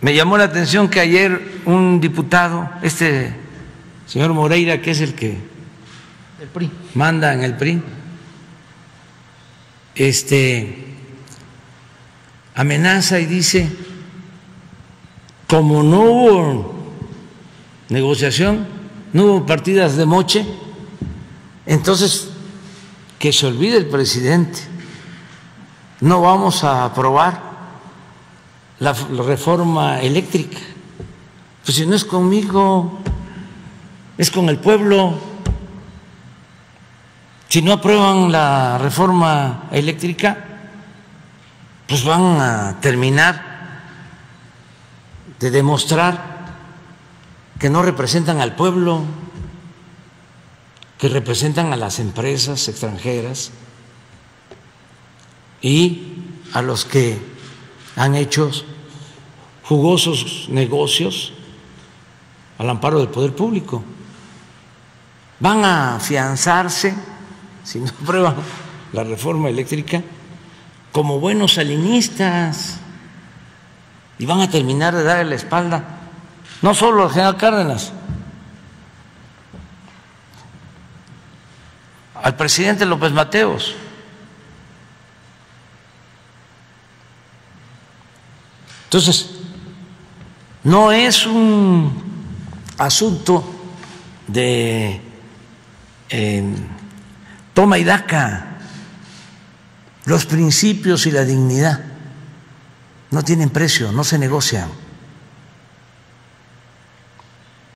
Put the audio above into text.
Me llamó la atención que ayer un diputado, este señor Moreira, que es el que El PRI. manda en el PRI, este amenaza y dice, como no hubo negociación, no hubo partidas de moche, entonces que se olvide el presidente, no vamos a aprobar la reforma eléctrica. Pues si no es conmigo, es con el pueblo. Si no aprueban la reforma eléctrica, pues van a terminar de demostrar que no representan al pueblo, que representan a las empresas extranjeras y a los que han hecho jugosos negocios al amparo del poder público. Van a afianzarse, si no aprueban la reforma eléctrica, como buenos salinistas y van a terminar de darle la espalda, no solo al general Cárdenas, al presidente López Mateos. Entonces, no es un asunto de eh, toma y daca. Los principios y la dignidad no tienen precio, no se negocian.